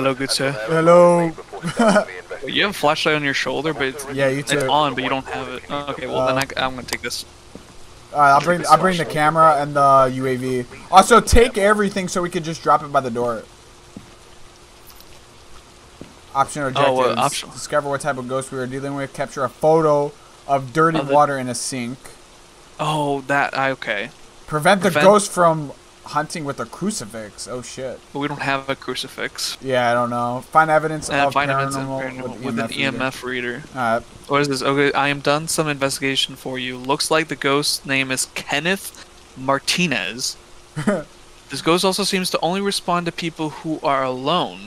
Hello, good sir. Hello. You have a flashlight on your shoulder, but it's, Yeah, you it's too. on, but you don't have it. Oh, okay, well then Uh, I, I'm gonna take this. Alright, I'll bring I'll bring the camera and the UAV. Also, take everything so we can just drop it by the door. Option objectives. Oh, uh, optional. Discover what type of ghost we are dealing with. Capture a photo of dirty Of the- water in a sink. Oh, that I okay. Prevent the Prevent- ghost from hunting with a crucifix. Oh shit. But we don't have a crucifix. Yeah, I don't know. Find evidence Uh, of find evidence paranormal paranormal with an E reader. EMF reader. Alright. What is this? Okay, I am done some investigation for you. Looks like the ghost's name is Kenneth Martinez. this ghost also seems to only respond to people who are alone.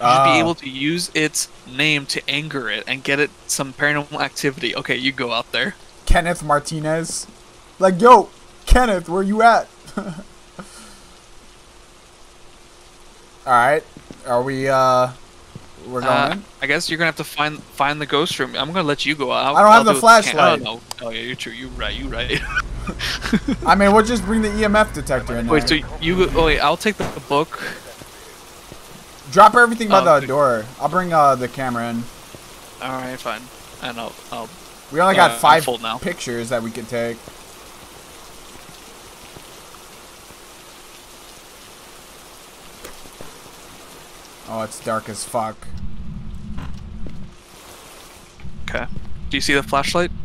You should Ah. be able to use its name to anger it and get it some paranormal activity. Okay, you go out there. Kenneth Martinez. Like, yo, Kenneth, where you at? Alright. Are we, uh, we're going Uh, in? I guess you're gonna have to find find the ghost room. I'm gonna let you go out. I don't have the do cam- flashlight. Oh, oh yeah, you're true. You're right. You're right. I mean, we'll just bring the EMF detector in there. Wait, so you? Oh wait, I'll take the, the book. Drop everything by Oh, the the- door. I'll bring, uh, the camera in. All right, fine. And I'll I'll We only got Uh, five pictures that we could take. Oh, it's dark as fuck. okay. Do you see the flashlight?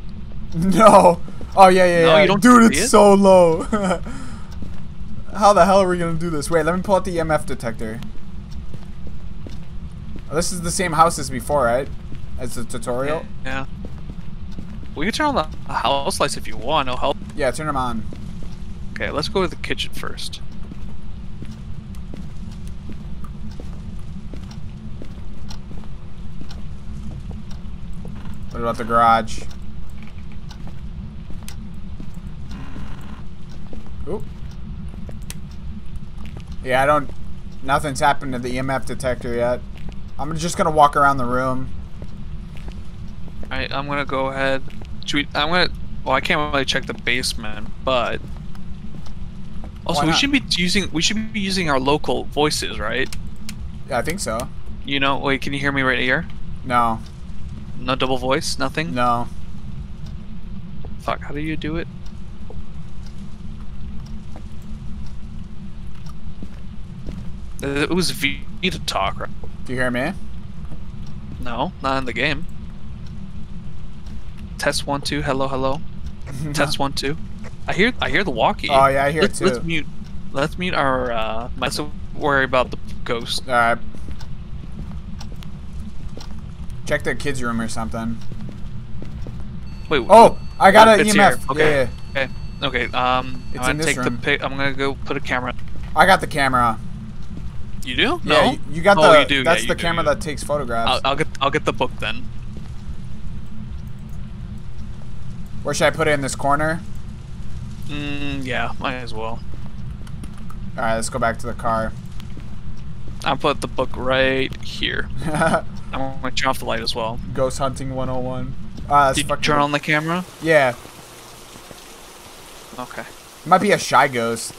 No. Oh yeah, yeah, No, yeah. you don't Dude, it's it? so low. How the hell are we gonna do this? Wait, let me pull out the EMF detector. Oh, this is the same house as before, right? As the tutorial. Yeah. We can turn on the house lights if you want. It'll help. Yeah, turn them on. Okay, let's go to the kitchen first. What about the garage? Oop. Yeah, I don't. Nothing's happened to the EMF detector yet. I'm just gonna walk around the room. Alright, I'm gonna go ahead. Should we, I'm gonna. Well, I can't really check the basement, but also we should be using we should be using our local voices, right? Yeah, I think so. You know, wait, can you hear me right here? No, No double voice, nothing. no. Fuck, how do you do it? Uh, It was V to talk, right? Do you hear me? No, not in the game. Test one two. Hello, hello. Test one two. I hear I hear the walkie. Oh yeah, I hear it let's, too. let's mute. Let's mute our. uh Let's worry about the ghost. All right. Check the kids' room or something. Wait. Oh, I got an it's EMF. here. Okay. Yeah, yeah. Okay. Okay. Um, It's I'm in gonna take room. the pic. I'm gonna go put a camera. I got the camera. You do? Yeah, no. you, you got Oh, the. you do, yeah, That's you the do, camera that takes photographs. I'll, I'll get. I'll get the book then. Where should I put it in this corner? Mm, yeah. Might as well. All right, let's go back to the car. I'll put the book right here. I'm gonna turn off the light as well. Ghost hunting 101. Ah, that's Did you turn on the camera? Yeah, Okay. might be a shy ghost.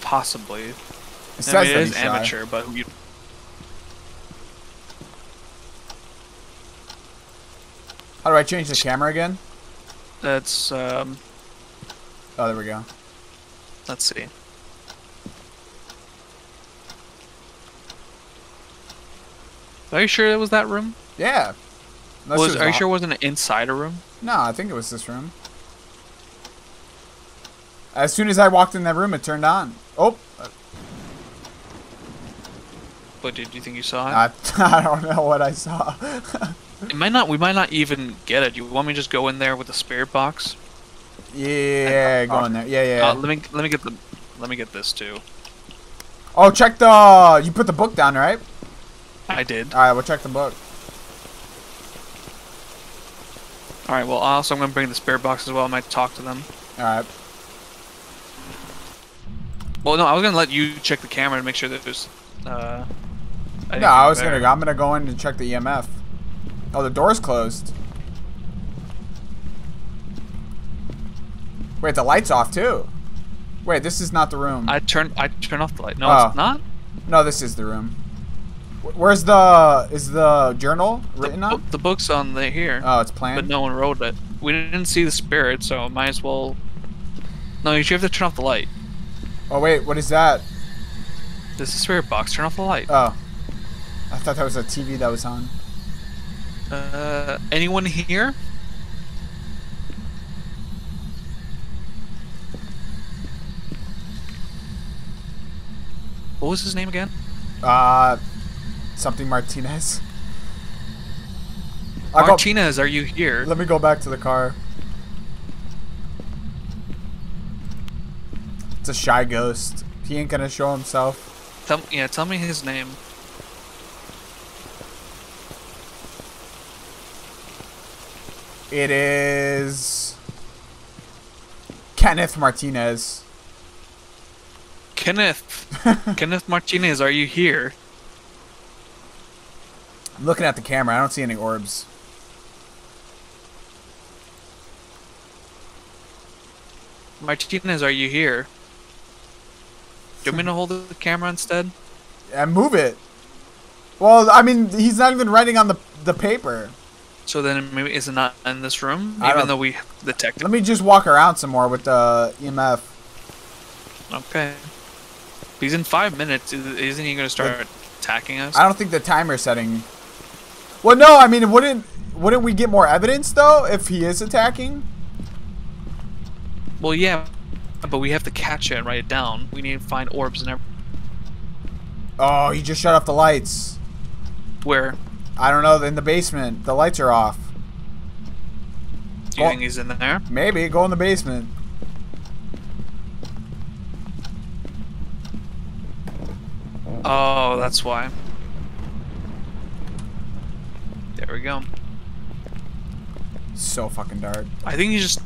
Possibly. It I says mean, it is amateur, but you, How do I change the camera again? that's um. Oh, there we go. Let's see. Are you sure it was that room? Yeah. Unless Was, are you sure it wasn't an inside a room? No, I think it was this room. As soon as I walked in that room, it turned on. Oh, But did you think you saw it? I, I don't know what I saw. it might not. We might not even get it. You want me to just go in there with the spirit box? yeah, go in there. Yeah, yeah. Uh, let me let me get the let me get this too. oh, check the. You put the book down, right? I did. All right, we'll check the book. All right. Well, also I'm gonna bring the spirit box as well. I might talk to them. All right. Well, no, I was gonna let you check the camera to make sure that there's. Uh, No, I was there. gonna. I'm gonna go in and check the EMF. Oh, the door's closed. Wait, the light's off too. Wait, this is not the room. I turned I turned off the light. No, Oh. it's not. no, this is the room. Wh- Where's the is the journal written the, on? the book's on the here, Oh, it's planned. but no one wrote it. We didn't see the spirit, so might as well. No, you should have to turn off the light. Oh wait, what is that? This is the spirit box. Turn off the light. Oh, I thought that was a TV that was on. Uh, anyone here? What was his name again? Uh, something Martinez. Go, Martinez, are you here? let me go back to the car. It's a shy ghost. He ain't gonna show himself. Tell, yeah, tell me his name. It is Kenneth Martinez. Kenneth. Kenneth Martinez, are you here? Looking at the camera. I don't see any orbs. Martinez, are you here? Do you want me to hold the camera instead? And move it. Well, I mean, he's not even writing on the the paper. So then maybe is it not in this room? I Even though we detected. Let me just walk around some more with the uh, E EMF. Okay. He's in five minutes. Is- Isn't he going to start attacking us? I don't think the timer setting. Well, no, I mean, wouldn't wouldn't we get more evidence though if he is attacking? Well, yeah, but we have to catch it and write it down. We need to find orbs and everything. Oh, he just shut off the lights. Where? I don't know. In the basement, the lights are off. Do you think he's in there? Maybe go in the basement. Oh, that's why. There we go. So fucking dark. I think he just.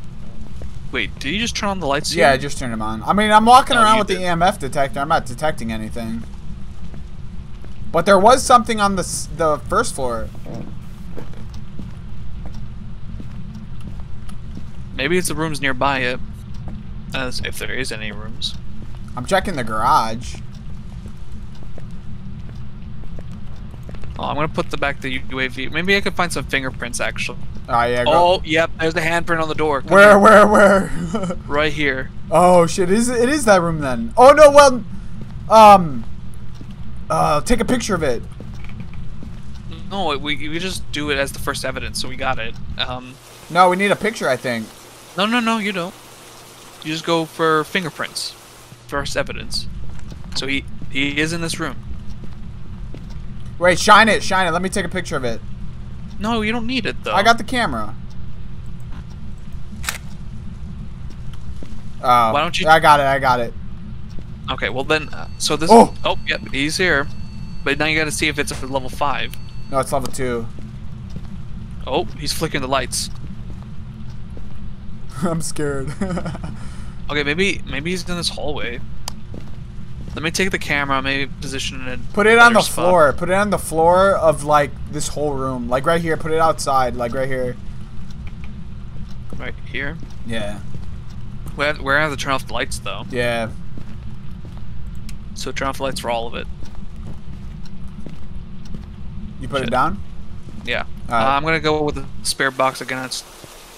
Wait, did he just turn on the lights? Yeah, I just turned them on. I mean, I'm walking Oh, around you with the did. EMF detector. I'm not detecting anything. But there was something on the s- the first floor. Maybe it's the rooms nearby it. As if there is any rooms. I'm checking the garage. Oh, I'm gonna put the back the UAV. Maybe I could find some fingerprints actually. Oh yeah. Go. Oh, yep. There's the handprint on the door. Come where, here. where, where? Right here. oh shit! Is it, it is that room then? Oh no! Well, um, uh, take a picture of it. No, we we just do it as the first evidence, so we got it. Um, No, we need a picture. I think. no, no, no, you don't. You just go for fingerprints, first evidence. So he he is in this room. Wait, shine it, shine it. Let me take a picture of it. No, you don't need it though. I got the camera. Oh, Why don't you- I got it. I got it. Okay, well then, uh, so this. Oh! Oh, yep, he's here. But now you gotta see if it's a level five. No, it's level two. Oh, he's flicking the lights. I'm scared. Okay, maybe maybe he's in this hallway. Let me take the camera, maybe position it. Put it on the spot. floor. Put it on the floor of like this whole room. Like right here. Put it outside. Like right here. Right here. Yeah. Have, we're gonna have to turn off the lights though. Yeah. So turn off the lights for all of it. You put Shit. it down. Yeah. Uh. I'm gonna go with the spirit box again. It's,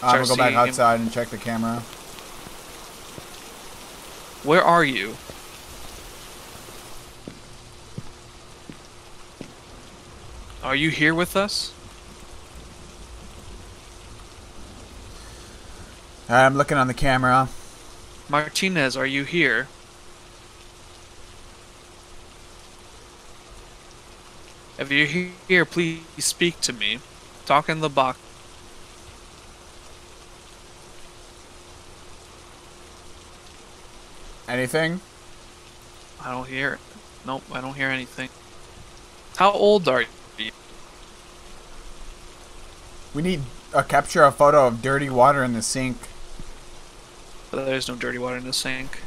I'm gonna go back him. outside and check the camera. Where are you? Are you here with us? Alright, I'm looking on the camera. Martinez, are you here? If you're here, please speak to me. Talk in the box. Anything? I don't hear it. Nope, I don't hear anything. How old are you? We need a capture a photo of dirty water in the sink. There's no dirty water in the sink.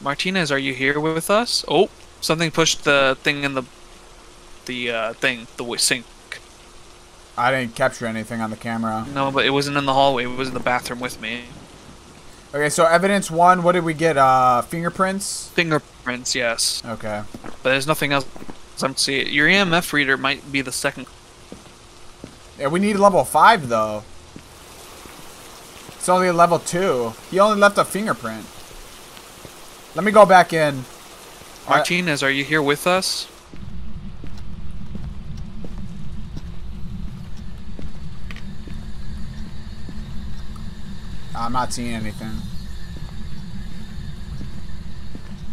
Martinez, are you here with us? Oh, something pushed the thing in the the uh, thing, the sink. I didn't capture anything on the camera. No, but it wasn't in the hallway. It was in the bathroom with me. Okay, so evidence one, what did we get? Uh, fingerprints? Fingerprints. Yes, Okay. but there's nothing else. I'm seeing. Your EMF reader might be the second. Yeah, we need level five though. It's only a level two. He only left a fingerprint. Let me go back in. Martinez, are you here with us? I'm not seeing anything.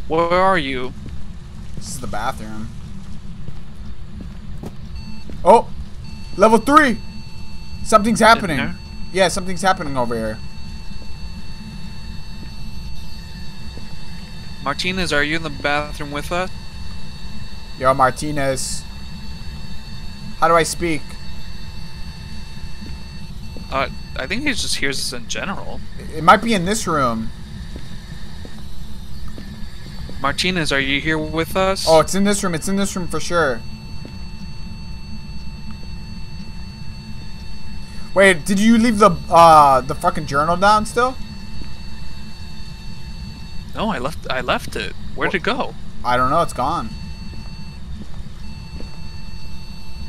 Where are you? This is the bathroom. Oh, level three. Something's happening. Yeah, something's happening over here. Martinez, are you in the bathroom with us? Yo, Martinez. How do I speak? Uh, I think he just hears us in general. It might be in this room. Martinez, are you here with us? Oh, it's in this room. It's in this room for sure. Wait, did you leave the uh the fucking journal down still? no, I left. I left it. Where'd it go? I don't know. It's gone.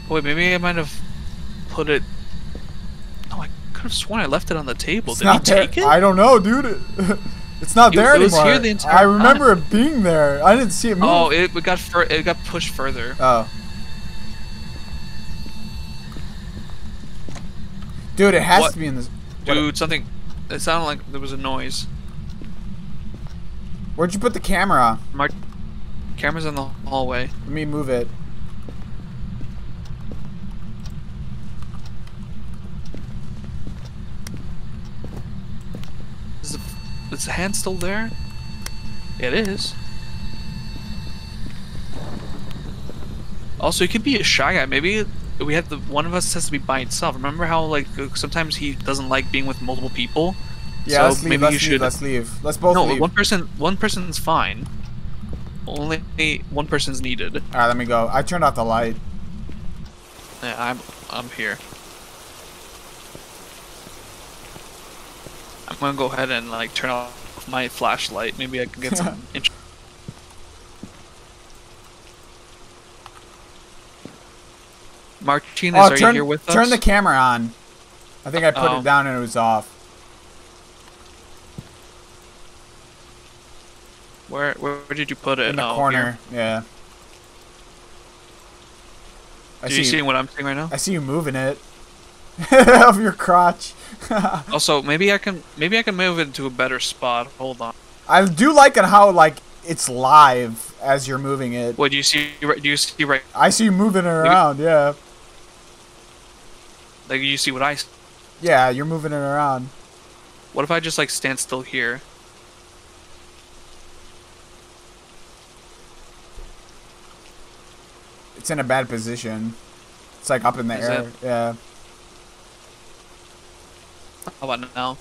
Wait, maybe I might have put it. No, I could have sworn I left it on the table. It's Did he not there. take it? I don't know, dude. it's not It- there it was anymore. here the entire I remember time. it being there. I didn't see it move. Oh, it got fur- it got pushed further. Oh. Dude, it has What? to be in this. what- Dude, something. It sounded like there was a noise. Where'd you put the camera? Mar- camera's in the hallway. Let me move it. Is the, is the hand still there? It is. Also, it could be a shy guy. Maybe we have the one of us has to be by itself. Remember how like sometimes he doesn't like being with multiple people. Yeah, So let's leave. maybe Let's you leave. should- Let's leave. Let's both no, leave. one person. One person's fine. Only one person's needed. All right, let me go. I turned off the light. Yeah, I'm. I'm here. I'm gonna go ahead and like turn off my flashlight. Maybe I can get some. Martinez, Oh, are turn, you here with us? turn the camera on. I think I put Oh. it down and it was off. Where, where where did you put it? In the Oh, corner. here. Yeah. I Do see. you see what I'm seeing right now? I see you moving it. of your crotch. Also, maybe I can maybe I can move it to a better spot. Hold on. I do like it how like it's live as you're moving it. What do you see? right- Do you see right? I see you moving it around. Yeah. Like you see what I? s- Yeah, you're moving it around. What if I just like stand still here? It's in a bad position. It's like up in the Is air. it? Yeah. How about now?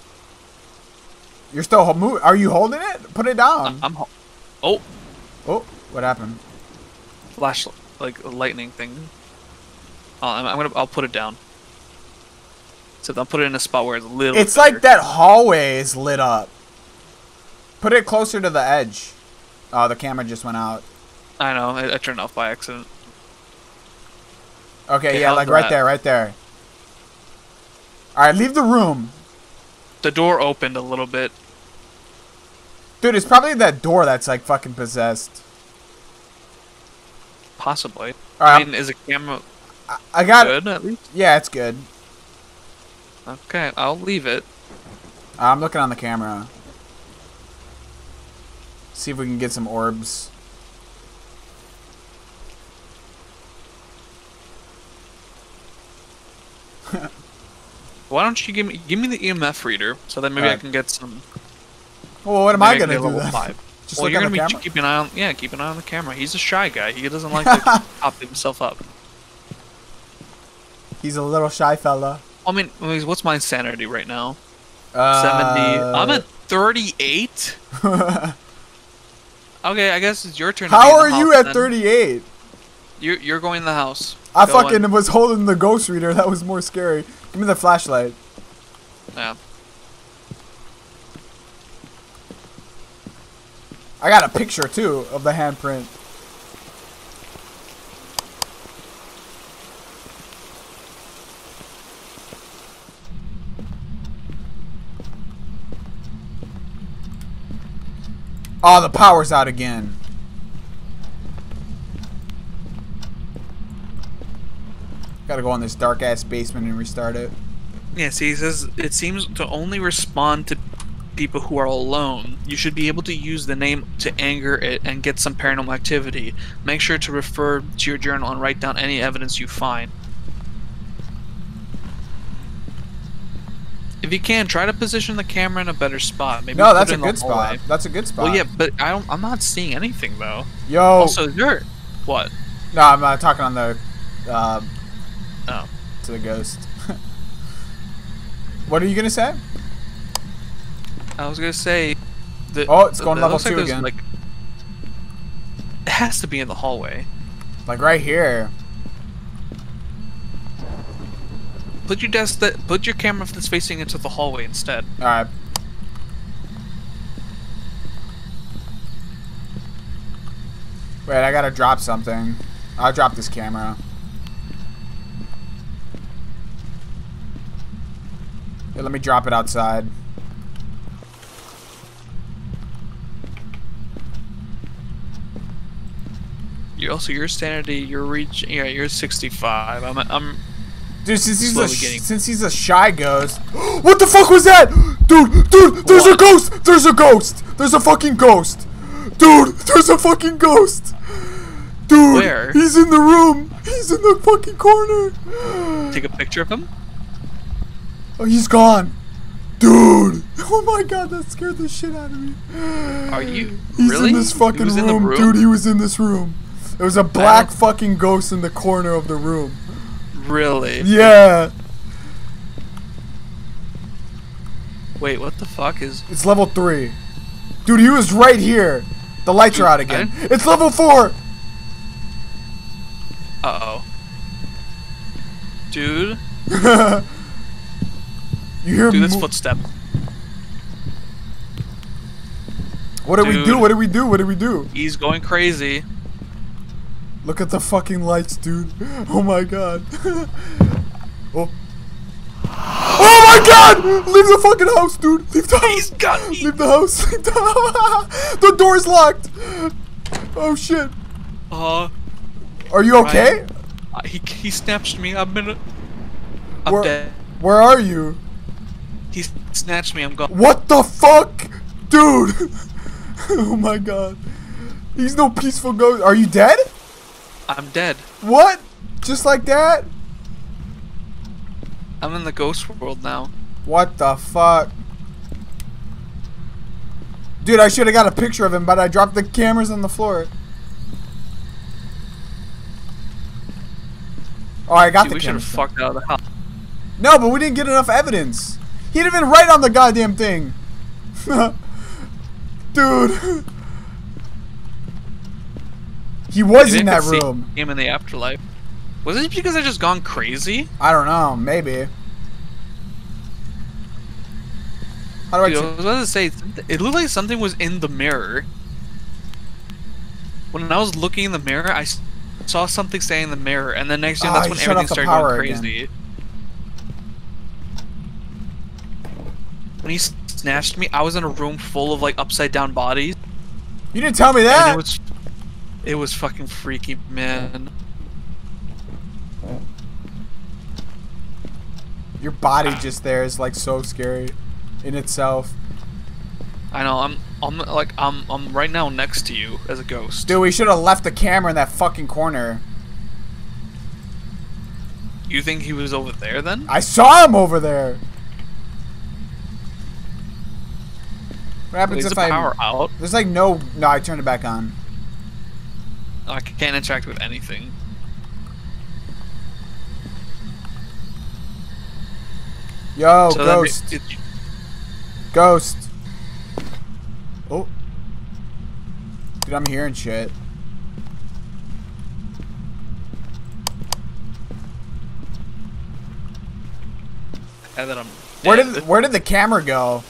You're still moving. Are you holding it? Put it down. I'm. ho- Oh, oh, what happened? flash like a lightning thing. Oh, I'm, I'm gonna. I'll put it down. So I'll put it in a spot where it's a little. It's like that hallway is lit up. Put it closer to the edge. Oh, the camera just went out. I know. I, I turned off by accident. Okay, Okay, yeah, like right that? there, right there. All right, leave the room, The door opened a little bit. dude. It's probably that door that's like fucking possessed. Possibly. All I right, mean, is the camera I, I got. good at least? Yeah, it's good. Okay, I'll leave it. I'm looking on the camera. See if we can get some orbs. Why don't you give me give me the EMF reader so that maybe I can get some. Well, what am I gonna do then? five. Just well, you're gonna be keeping an eye on yeah, keep an eye on the camera. He's a shy guy. He doesn't like to pop himself up. He's a little shy fella. I mean, what's my insanity right now? Uh, Seventy. I'm at thirty-eight. Okay, I guess it's your turn. How are you at 38? You're you're going in the house. I Go fucking was holding the ghost reader. That was more scary. Give me the flashlight. Yeah. I got a picture too of the handprint. Oh, the power's out again. Gotta go in this dark ass basement and restart it. Yeah, see, he says it seems to only respond to people who are alone. You should be able to use the name to anger it and get some paranormal activity. Make sure to refer to your journal and write down any evidence you find. If you can, try to position the camera in a better spot. Maybe No, that's a good spot. That's a good spot. Well, yeah, but I don't. I'm not seeing anything though. Yo. Also, you're what? no, I'm uh, talking on the. Um, Oh. To the ghost. what are you gonna say? I was gonna say. The, Oh, it's going it level looks like two there's, again. Like, it has to be in the hallway. Like right here. Put your desk. That put your camera that's facing into the hallway instead. All right. Wait, I gotta drop something. I'll drop this camera. Here, let me drop it outside. You also your sanity. You're reaching. Yeah, you're 65. I'm. I'm. Dude, since he's a getting- since he's a shy ghost. what the fuck was that? Dude, dude, there's a ghost. There's a ghost. There's a fucking ghost. Dude, there's a fucking ghost. Dude, Where? he's in the room. He's in the fucking corner. Take a picture of him. Oh, he's gone. Dude. Oh my god, that scared the shit out of me. Are you He's really? in this He fucking was in room. room? Dude, he was in this room. There was a black fucking ghost in the corner of the room. Really? Yeah. Wait, what the fuck is? It's level three. Dude, he was right here. The lights are out again. It's level four. Uh oh. Dude, you hear do this footstep. What do we do? What do we do? What do we do? He's going crazy. Look at the fucking lights, dude. Oh my god. oh. Oh my god! Leave the fucking house, dude. Leave the He's house. got me. Leave the house. Leave the The door's locked. Oh shit. Uh, Are you okay? I- he he snatched me. I'm in. A, I'm Where, dead. where are you? He snatched me. I'm gone. What the fuck? Dude! oh my god. He's no peaceful ghost. Are you dead? I'm dead. What? Just like that? I'm in the ghost world now. What the fuck? Dude, I should have got a picture of him, but I dropped the cameras on the floor. Oh, I got Dude, the we should have cameras. fucked out of the house. No, but we didn't get enough evidence. He didn't even write on the goddamn thing. Dude. He was in that room. Him in the afterlife. Was it because I just gone crazy? I don't know, maybe. How do I Dude, I ch- was about to say, it looked like something was in the mirror. When I was looking in the mirror, I saw something staying in the mirror, and then next thing, Ah, that's when everything started going again. When he snatched me, I was in a room full of like upside down bodies, You didn't tell me and that. it was, it was fucking freaky, man. Your body just there is like so scary in itself. I know. I'm, I'm like, I'm, I'm right now next to you as a ghost. Dude, we should have left the camera in that fucking corner. You think he was over there then? I saw him over there. What happens if the I? power out? There's like no. No, I turned it back on. I can't interact with anything. Yo, So ghost, it- ghost. Oh, dude, I'm hearing shit. and then I'm Where dead. did Where did the camera go?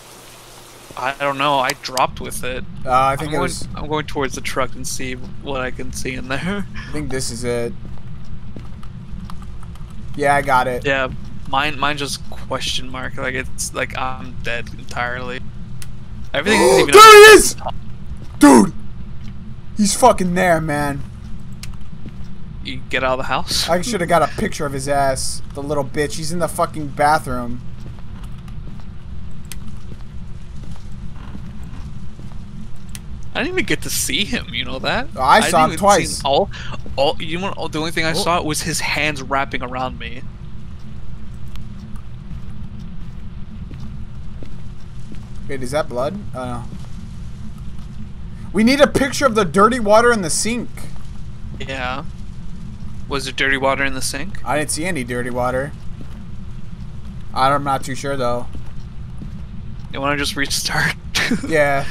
I don't know. I dropped with it. Uh, I I'm think it going, was. I'm going towards the truck and see what I can see in there. I think this is it. Yeah, I got it. yeah, mine mine just question mark. Like it's like I'm dead entirely. Everything is even. there he is, dude. He's fucking there, man. You get out of the house. I should have got a picture of his ass. The little bitch. He's in the fucking bathroom. I didn't even get to see him. You know that? Oh, I saw him twice. all, all. You know, what- the only thing I Oh. saw was his hands wrapping around me. Wait, is that blood? Oh no. We need a picture of the dirty water in the sink. Yeah. Was there dirty water in the sink? I didn't see any dirty water. I'm not too sure though. You want to just restart? Yeah.